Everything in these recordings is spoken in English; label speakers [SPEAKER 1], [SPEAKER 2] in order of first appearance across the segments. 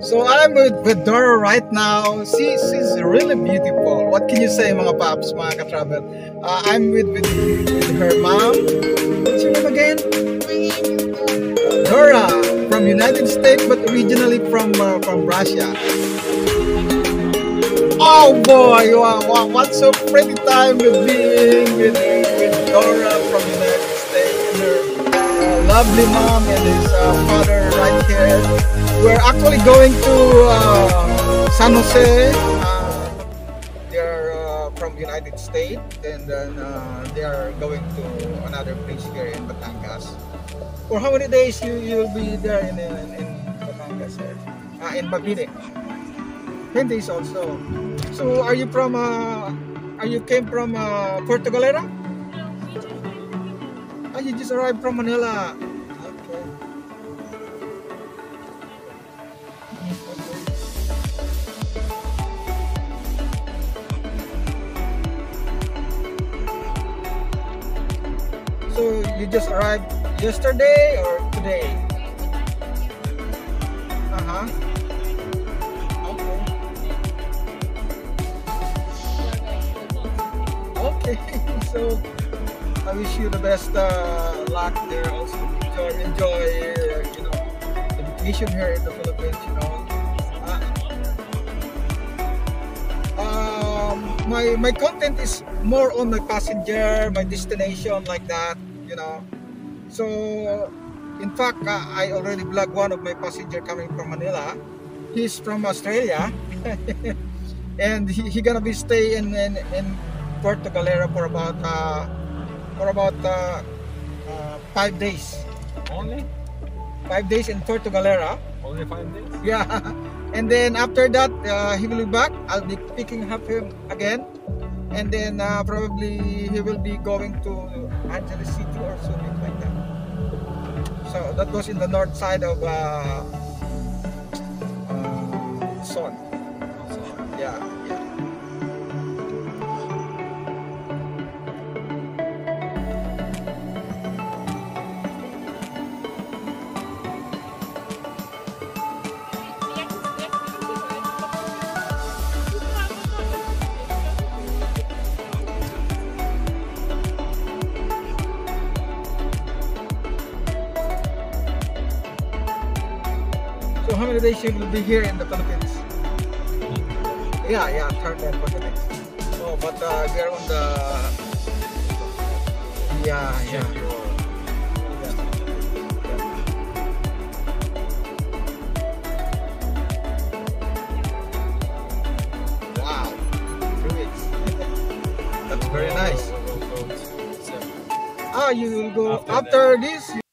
[SPEAKER 1] So I'm with, Dora right now. She, she's really beautiful. What can you say mga paps, mga ka-travel? Uh, I'm with, with, with her mom. What's your name again? Dora from United States but originally from uh, from Russia. Oh boy, wow, wow, what so pretty time with being with, with Dora from United States her uh, lovely mom and his uh, father right here. We're actually going to uh, San Jose. Uh, they're uh, from United States and then uh, they are going to another place here in Batangas. For how many days you you'll be there in in, in Batangas sir? Uh, in Mabini. 10 days also. So are you from uh are you came from uh, Puerto Galera? Ah, you just arrived from Manila. Just arrived yesterday or today? Uh-huh. Okay. So I wish you the best uh, luck there also. Enjoy, enjoy uh, you know, the vacation here in the Philippines, you know. Uh, um, my my content is more on my passenger, my destination, like that, know. So, in fact, uh, I already vlogged one of my passenger coming from Manila. He's from Australia, and he, he gonna be stay in in, in Puerto Galera for about uh, for about uh, uh, five days.
[SPEAKER 2] Only?
[SPEAKER 1] Five days in Puerto Galera.
[SPEAKER 2] Only five days?
[SPEAKER 1] Yeah, and then after that uh, he will be back. I'll be picking up him again, and then uh, probably he will be going to Angeles City or something like that. So that goes in the north side of uh, uh, Son. Yeah, how many days you will be here in the Philippines? Yeah, yeah, third and fourth days. Oh, but uh, we're on the yeah, yeah. Wow, two weeks. That's very nice. Ah, you will go
[SPEAKER 2] After
[SPEAKER 1] after this.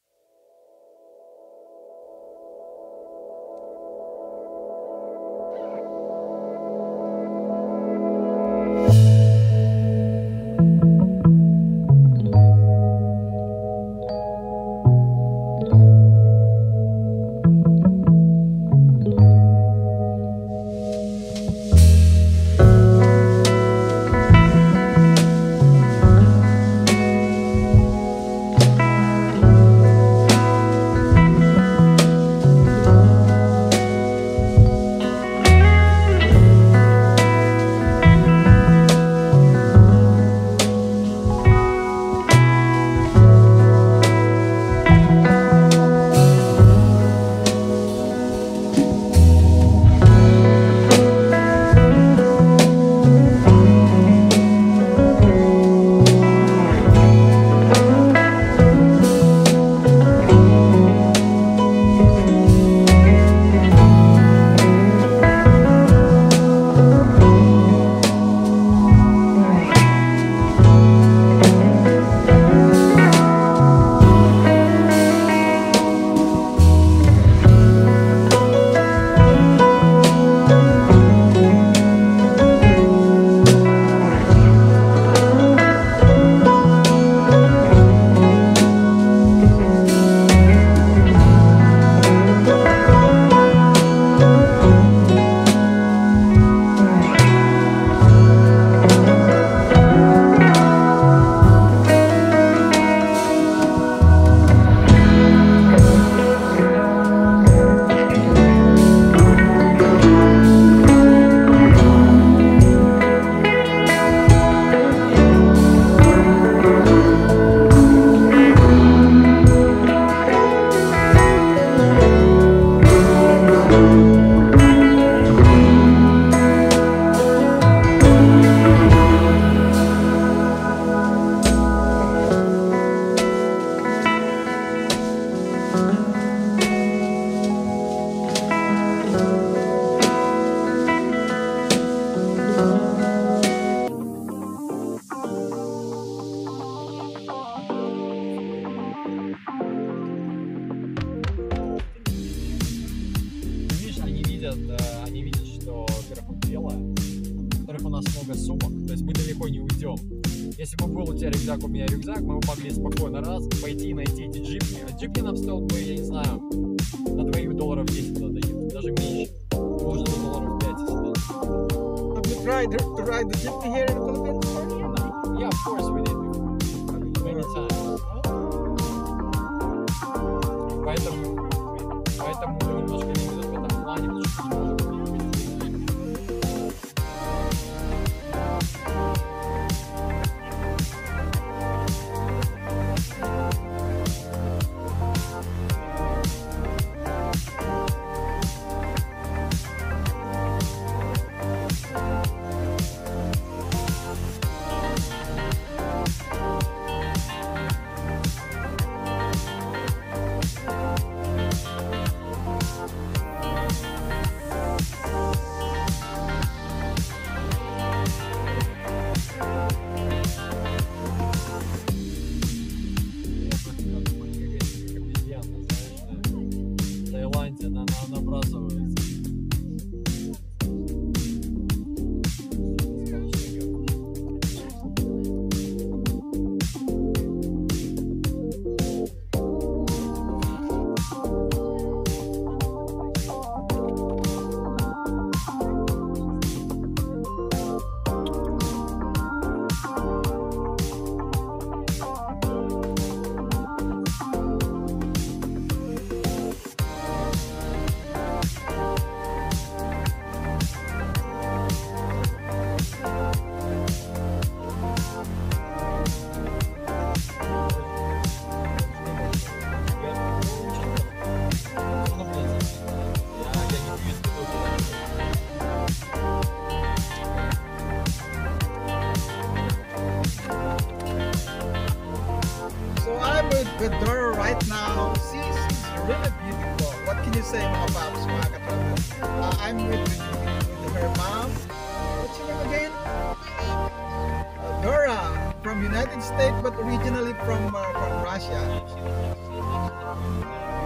[SPEAKER 1] United States, but originally from uh, from Russia.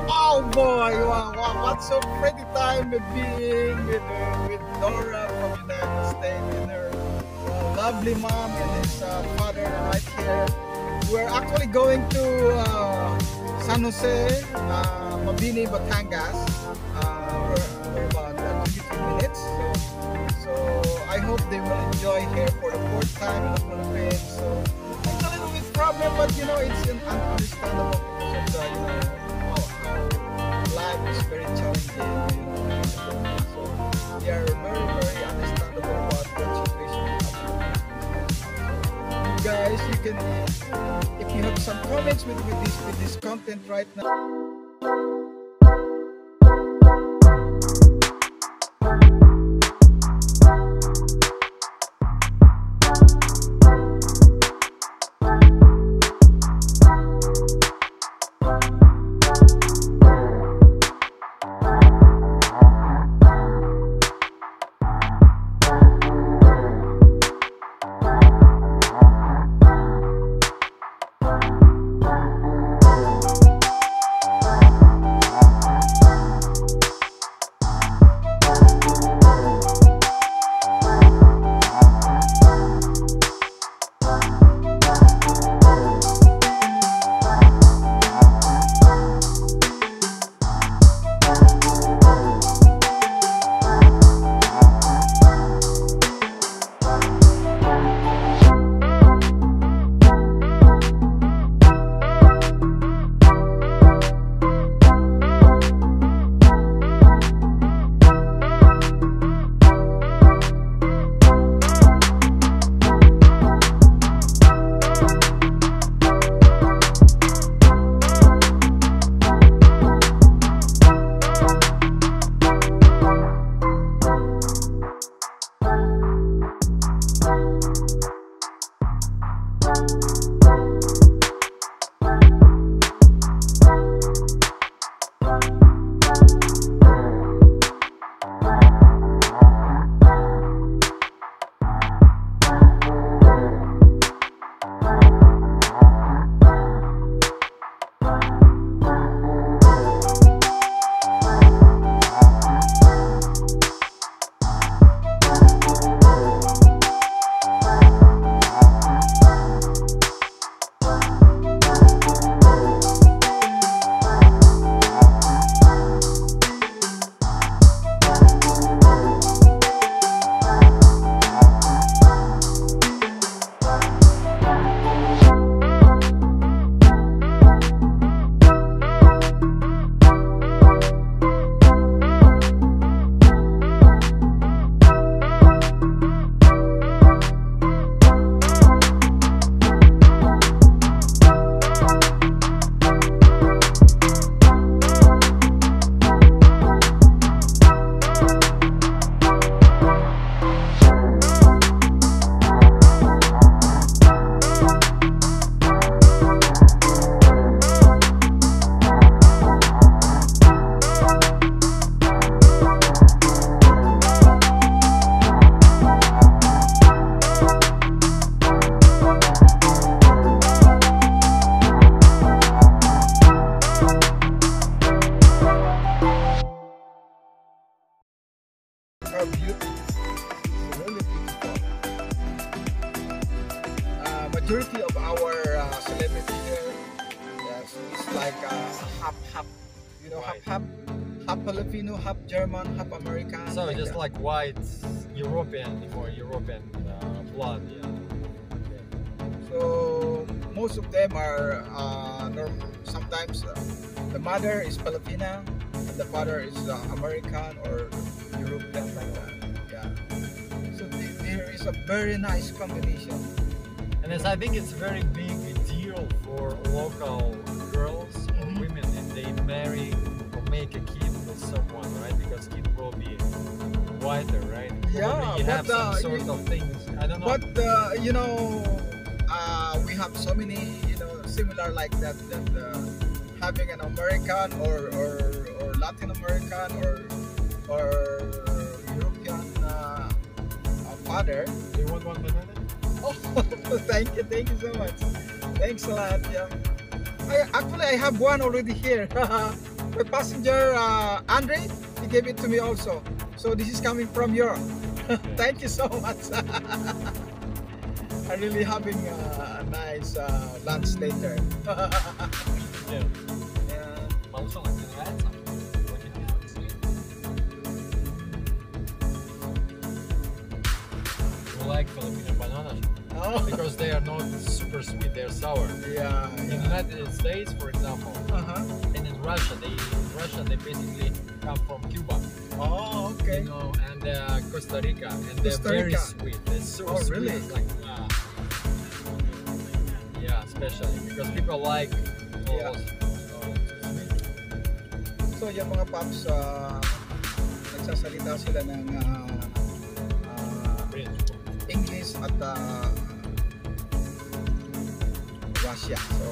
[SPEAKER 1] Oh boy, wow, wow, what so pretty time being with, uh, with Dora from United States and her uh, lovely mom and his uh, father right here. We're actually going to uh, San Jose, uh, Mabini, Batangas. Uh, we're, we're about 23 minutes. So, so I hope they will enjoy here for the fourth time in the Philippines. So problem, but you know it's un- understandable because of the you know life is very challenging. The they are very very understandable about what situation. You guys, you can if you have some comments with, with this with this content right now.
[SPEAKER 2] Just
[SPEAKER 1] that.
[SPEAKER 2] like white European or European uh, blood. Yeah.
[SPEAKER 1] So most of them are uh, norm- sometimes uh, the mother is Filipina and the father is uh, American or European like that. Yeah. So th- there is a very nice combination.
[SPEAKER 2] And it's, I think it's a very big deal for local girls or
[SPEAKER 1] Mhm.
[SPEAKER 2] women if they marry or make a kid with someone, right? Because kid will be whiter, right?
[SPEAKER 1] Yeah,
[SPEAKER 2] you have
[SPEAKER 1] but,
[SPEAKER 2] some
[SPEAKER 1] uh,
[SPEAKER 2] sort
[SPEAKER 1] you-
[SPEAKER 2] of things. I don't know.
[SPEAKER 1] But uh, you know, uh, we have so many you know similar like that that uh, having an American or, or, or Latin American or or European uh, uh, father
[SPEAKER 2] Do you want one banana?
[SPEAKER 1] Oh, thank you, thank you so much. Thanks a lot. Yeah. I, actually, I have one already here. My passenger uh, Andre, he gave it to me also. So this is coming from Europe. Thank you so much. I'm really having a, nice uh, lunch later.
[SPEAKER 2] yeah.
[SPEAKER 1] yeah.
[SPEAKER 2] like Filipino bananas
[SPEAKER 1] oh.
[SPEAKER 2] because they are not super sweet; they're sour.
[SPEAKER 1] Yeah.
[SPEAKER 2] In
[SPEAKER 1] yeah.
[SPEAKER 2] United States, for example,
[SPEAKER 1] uh -huh.
[SPEAKER 2] and in Russia, they in Russia they basically come from Cuba.
[SPEAKER 1] Oh, okay.
[SPEAKER 2] you know, and uh, Costa Rica, and they're very
[SPEAKER 1] Rica.
[SPEAKER 2] sweet. They're so
[SPEAKER 1] Oh,
[SPEAKER 2] sweet.
[SPEAKER 1] really?
[SPEAKER 2] Like wow. Yeah, especially because people like all
[SPEAKER 1] Yeah.
[SPEAKER 2] those.
[SPEAKER 1] So yung mga paps, uh, nagsasalita sila ng uh, uh, English at uh, Russia. So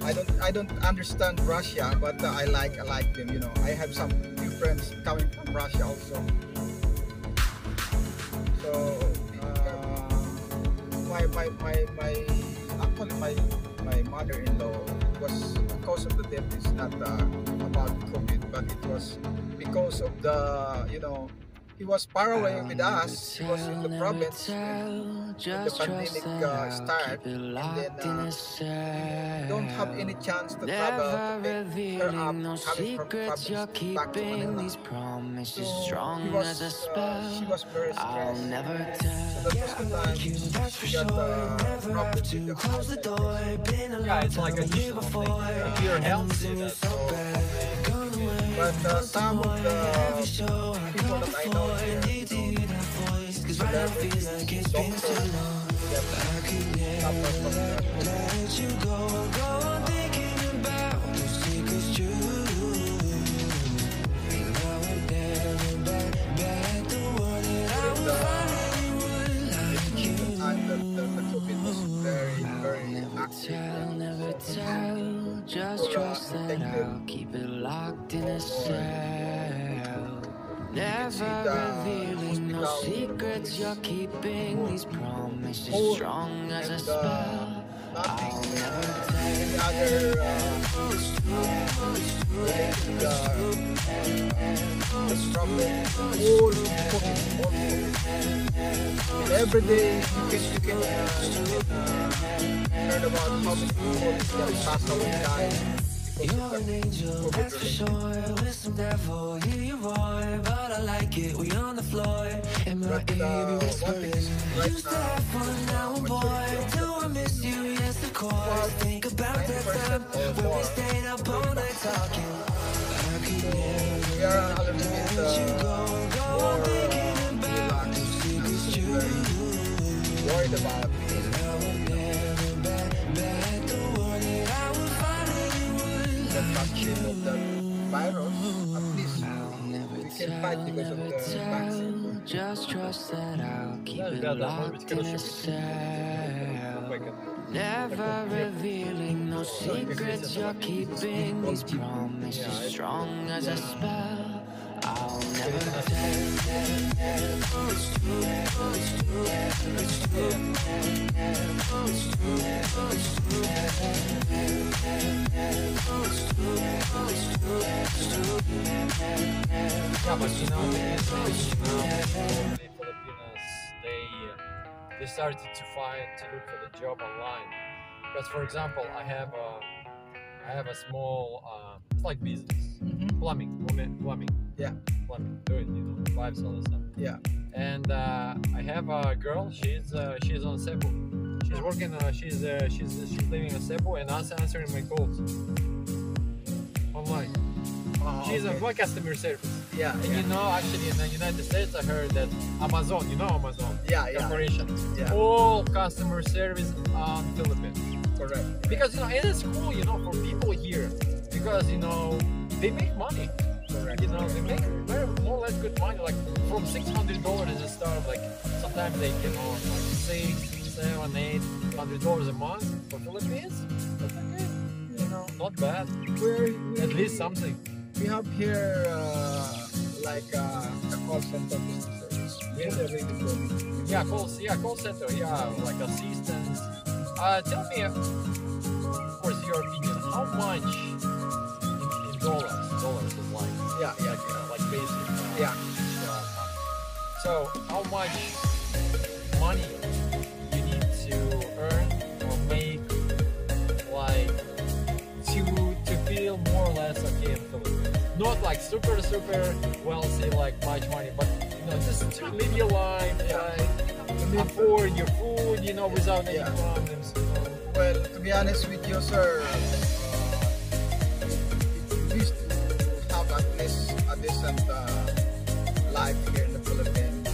[SPEAKER 1] I don't I don't understand Russia, but uh, I like I like them. You know, I have some few friends coming from Russia also. So uh, my my my my actually my my mother-in-law was because of the death is not uh, about COVID, but it was because of the you know he was far away with us. He was in the province. When the pandemic uh, start, and then uh, don't have any chance to travel to pick her up
[SPEAKER 3] revealing no
[SPEAKER 1] coming from
[SPEAKER 3] secrets
[SPEAKER 1] province back to
[SPEAKER 3] keeping.
[SPEAKER 1] Manila.
[SPEAKER 3] these promises
[SPEAKER 1] So
[SPEAKER 3] strong
[SPEAKER 1] he was,
[SPEAKER 3] as a
[SPEAKER 1] uh, she was very stressed. So
[SPEAKER 3] tell
[SPEAKER 1] that was the time she got uh, problem with the
[SPEAKER 3] close the
[SPEAKER 1] heart.
[SPEAKER 3] door. Been
[SPEAKER 2] Yeah, it's like a
[SPEAKER 3] time
[SPEAKER 2] usual
[SPEAKER 3] before
[SPEAKER 2] thing. If you're healthy, that's
[SPEAKER 3] so bad. Gone
[SPEAKER 1] But uh, some of the
[SPEAKER 3] every show. I
[SPEAKER 1] people
[SPEAKER 3] come
[SPEAKER 1] that I know here,
[SPEAKER 3] Need to now feels like it's been so long. I could never let you go. Go on thinking about the secrets true secrets you're keeping. These promises
[SPEAKER 1] Full
[SPEAKER 3] strong as a
[SPEAKER 1] uh,
[SPEAKER 3] spell. I'll never
[SPEAKER 1] any other related to the, the. All COVID, all every day you can you can learn about how many people that pass away die
[SPEAKER 3] You're an angel, that's for sure. With some devil, voice, but I like it. We on the floor, and my
[SPEAKER 1] But
[SPEAKER 3] ear be
[SPEAKER 1] one
[SPEAKER 3] whispering. Used to
[SPEAKER 1] now, oh
[SPEAKER 3] have fun, now I'm bored. Do I miss you? Yes, of course. Think about that time when we stayed up all night talking. I could never
[SPEAKER 1] we are a little bit
[SPEAKER 3] let you go. Go
[SPEAKER 1] more
[SPEAKER 3] on thinking about the secrets you.
[SPEAKER 1] worried about it.
[SPEAKER 3] I would never back, back the one that I would find anyone
[SPEAKER 1] the
[SPEAKER 3] like
[SPEAKER 1] vaccine of that virus, simpatico
[SPEAKER 3] sotto
[SPEAKER 1] il
[SPEAKER 3] Just trust that I'll keep it locked in Never revealing no secrets you're keeping. These promises strong as a spell
[SPEAKER 2] they uh, they started to find to look for the job online. Because, for example, I have a I have a small uh, it's like business,
[SPEAKER 1] Mhm.
[SPEAKER 2] plumbing, plumbing.
[SPEAKER 1] Yeah.
[SPEAKER 2] plumbing, doing you know pipes all that stuff.
[SPEAKER 1] Yeah.
[SPEAKER 2] And uh, I have a girl. She's uh, she's on Cebu. She's working. Uh, she's uh, she's she's living in Cebu and also answering my calls online.
[SPEAKER 1] Oh,
[SPEAKER 2] She's
[SPEAKER 1] okay.
[SPEAKER 2] a my customer service.
[SPEAKER 1] yeah,
[SPEAKER 2] And
[SPEAKER 1] yeah,
[SPEAKER 2] you know, actually, in the United States, I heard that Amazon, you know Amazon
[SPEAKER 1] yeah, yeah,
[SPEAKER 2] corporation,
[SPEAKER 1] yeah.
[SPEAKER 2] all customer service on Philippines.
[SPEAKER 1] Correct.
[SPEAKER 2] Because you know, it is cool, you know, for people here, because you know they make money.
[SPEAKER 1] Correct.
[SPEAKER 2] You know, they make very more or less good money. Like from six hundred dollars as a start, like sometimes they can earn like six, seven, eight hundred dollars a month for Philippines. That's okay. You know, not bad.
[SPEAKER 1] We're, we,
[SPEAKER 2] At least something.
[SPEAKER 1] we have here uh, like uh, a call center business service.
[SPEAKER 2] Yeah.
[SPEAKER 1] Really, really good.
[SPEAKER 2] Yeah, call yeah, call center, yeah, like assistants. Uh, tell me, of course, your opinion. How much in, in dollars? Dollars is like
[SPEAKER 1] Yeah, yeah,
[SPEAKER 2] like, uh, like basic. Uh,
[SPEAKER 1] yeah.
[SPEAKER 2] uh, so, how much money you need to earn or make, like to to feel more or less okay in Philippines? Not like super super wealthy, like much money, but you know, just to live your life,
[SPEAKER 1] Yeah.
[SPEAKER 2] like afford your food, you know, without any
[SPEAKER 1] Yeah.
[SPEAKER 2] problems.
[SPEAKER 1] Well, to be honest with you, sir, uh, it to have at least a decent uh, life here in the Philippines.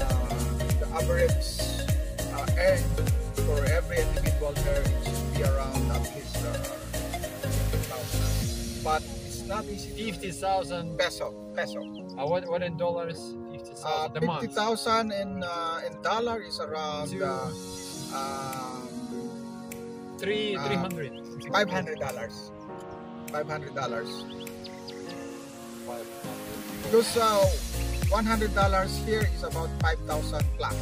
[SPEAKER 1] Uh, the average uh, earn for every individual here it should be around at least uh, 50,000. But it's not easy. to-
[SPEAKER 2] Fifty thousand.
[SPEAKER 1] peso, peso.
[SPEAKER 2] Uh, what what in dollars? Fifty
[SPEAKER 1] Uh,
[SPEAKER 2] thousand a month.
[SPEAKER 1] 50,000 in uh, in dollar is around uh, um,
[SPEAKER 2] Three
[SPEAKER 1] uh,
[SPEAKER 2] three hundred.
[SPEAKER 1] five hundred dollars. Five hundred dollars. Because uh, one hundred dollars here is about five thousand plus.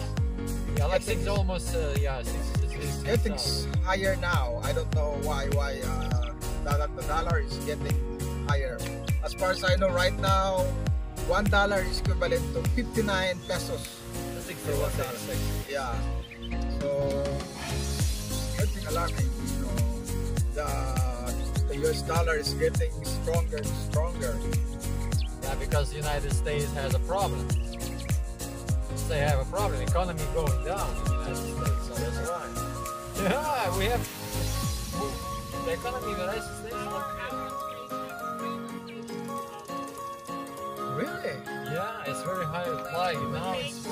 [SPEAKER 2] Yeah, like six almost. Uh, yeah, six. six, six,
[SPEAKER 1] Getting higher now. I don't know why why uh, the, the dollar is getting higher. As far as I know right now, one dollar is equivalent to fifty nine pesos.
[SPEAKER 2] Six,
[SPEAKER 1] for one
[SPEAKER 2] six,
[SPEAKER 1] dollar.
[SPEAKER 2] six.
[SPEAKER 1] Yeah. So getting alarming. You know, the the US dollar is getting stronger and stronger.
[SPEAKER 2] Yeah, because the United States has a problem. They have a problem. Economy going down in the United States, so that's why. Yeah, we have the economy in the United States. Yeah, it's very high apply. Now it's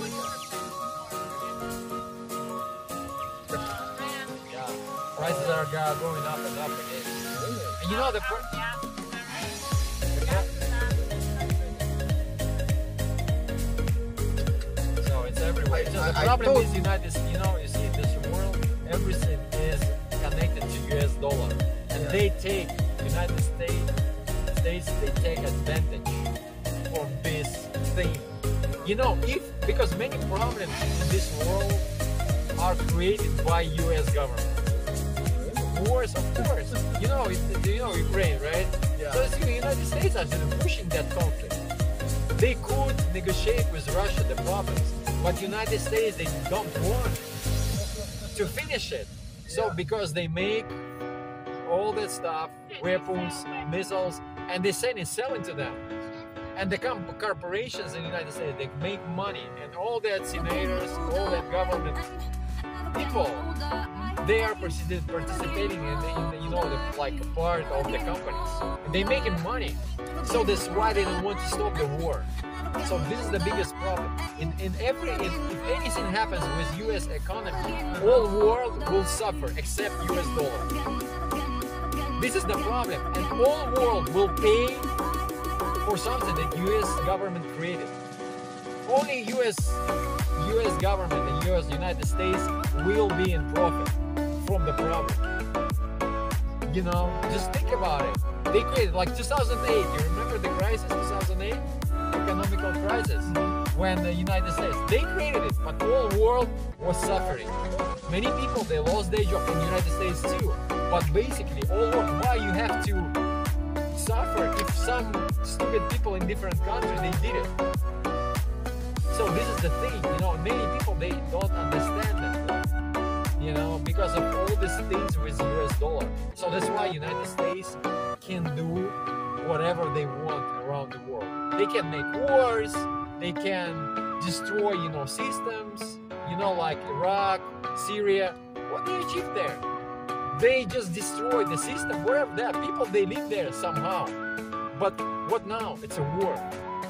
[SPEAKER 2] yeah, prices are uh, going up and up again. And you know the. Pr- so it's everywhere. The problem is United. You know, you see this world, everything is connected to U.S. dollar, and they take United States. States they take advantage thing. You know, if because many problems in this world are created by U.S. government. Wars, of course. You know, it, you know Ukraine, right?
[SPEAKER 1] Yeah.
[SPEAKER 2] So the United States actually pushing that conflict. They could negotiate with Russia the problems, but United States they don't want to finish it. So
[SPEAKER 1] Yeah.
[SPEAKER 2] because they make all that stuff, weapons, missiles, and they send and selling to them. And the corporations in the United States they make money, and all that senators, all that government people, they are participating in, the, the, you know the, like part of the companies. They making money, so that's why they don't want to stop the war. So this is the biggest problem. In, in every if, if anything happens with U.S. economy, all world will suffer except U.S. dollar. This is the problem, and all world will pay for something that U.S. government created. Only U.S. U.S. government and U.S. United States will be in profit from the problem. You know, just think about it. They created like 2008. You remember the crisis, 2008, economical crisis, when the United States they created it, but all world was suffering. Many people they lost their job in the United States too. But basically, all world why you have to suffer if some stupid people in different countries they did it. So this is the thing, you know, many people they don't understand that. You know, because of all these things with the US dollar. So that's why United States can do whatever they want around the world. They can make wars, they can destroy, you know, systems, you know, like Iraq, Syria. What do they achieve there? They just destroy the system wherever there are people they live there somehow. But what now? It's a war.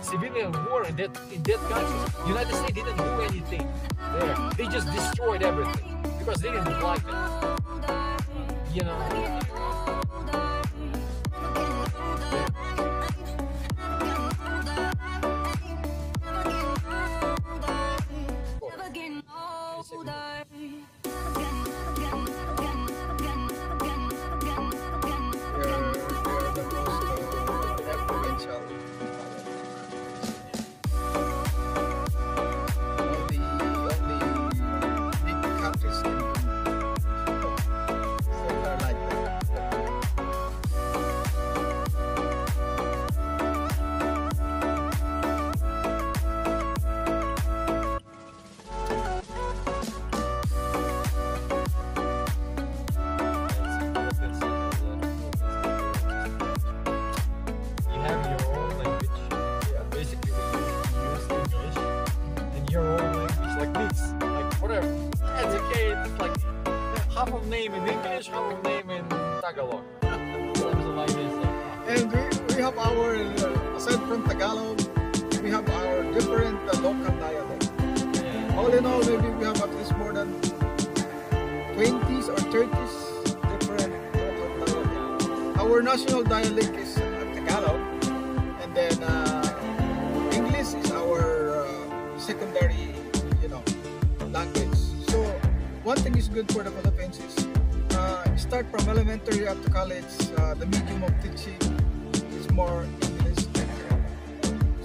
[SPEAKER 2] Civilian war in that in that country. United States didn't do anything there. They just destroyed everything because they didn't like it. You know.
[SPEAKER 1] National dialect is uh, Tagalog, and then uh, English is our uh, secondary, you know, language. So one thing is good for the Philippines is uh, start from elementary up to college. Uh, the medium of teaching is more English.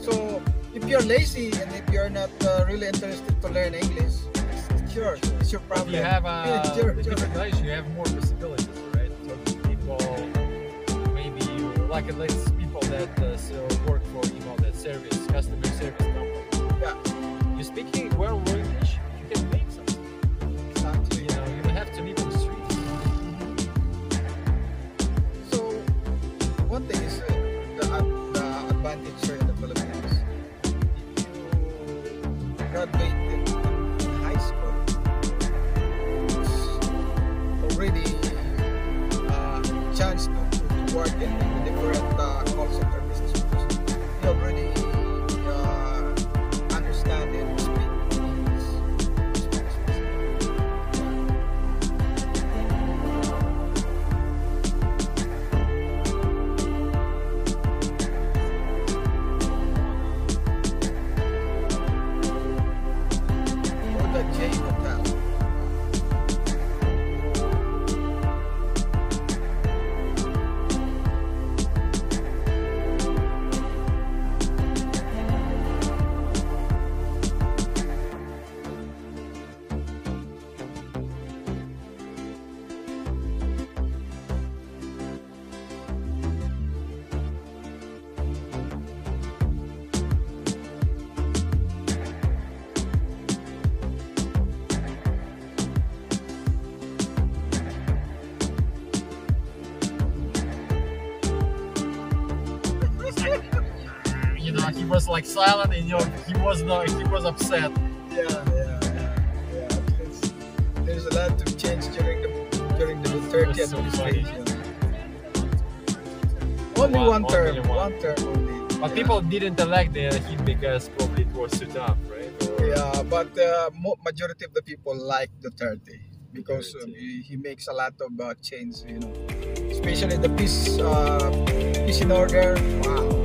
[SPEAKER 1] So if you're lazy and if you're not uh, really interested to learn English, it's, it's yours. It's your
[SPEAKER 2] If
[SPEAKER 1] problem.
[SPEAKER 2] you have
[SPEAKER 1] It's
[SPEAKER 2] a
[SPEAKER 1] your-
[SPEAKER 2] the different language, you have more possibilities, like at least people that uh, so work for you know that service, customer service company.
[SPEAKER 1] Yeah.
[SPEAKER 2] You speak well English, you can make something.
[SPEAKER 1] Exactly.
[SPEAKER 2] You know, you don't have to live on the streets.
[SPEAKER 1] So one thing is uh, the, the advantage here in the Philippines. If you graduate in high school, it's already uh, chance to, to work in, in
[SPEAKER 2] He was like silent, and you know, he was not, he was upset.
[SPEAKER 1] Yeah, yeah, yeah. yeah. There's a lot to change during the during the
[SPEAKER 2] That's so
[SPEAKER 1] administration. Only
[SPEAKER 2] One-
[SPEAKER 1] one, term,
[SPEAKER 2] only one.
[SPEAKER 1] one term only.
[SPEAKER 2] But
[SPEAKER 1] yeah.
[SPEAKER 2] people didn't elect the- him because probably it was too tough, right? Or-
[SPEAKER 1] Yeah, but uh, mo- majority of the people like the Duterte because uh, he, he makes a lot of uh, change, you know, especially the peace, uh, peace in order. Wow.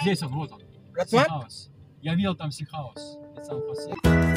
[SPEAKER 2] здесь он вот он. Сихаус. Я видел там Сихаус. Сан-Хосе.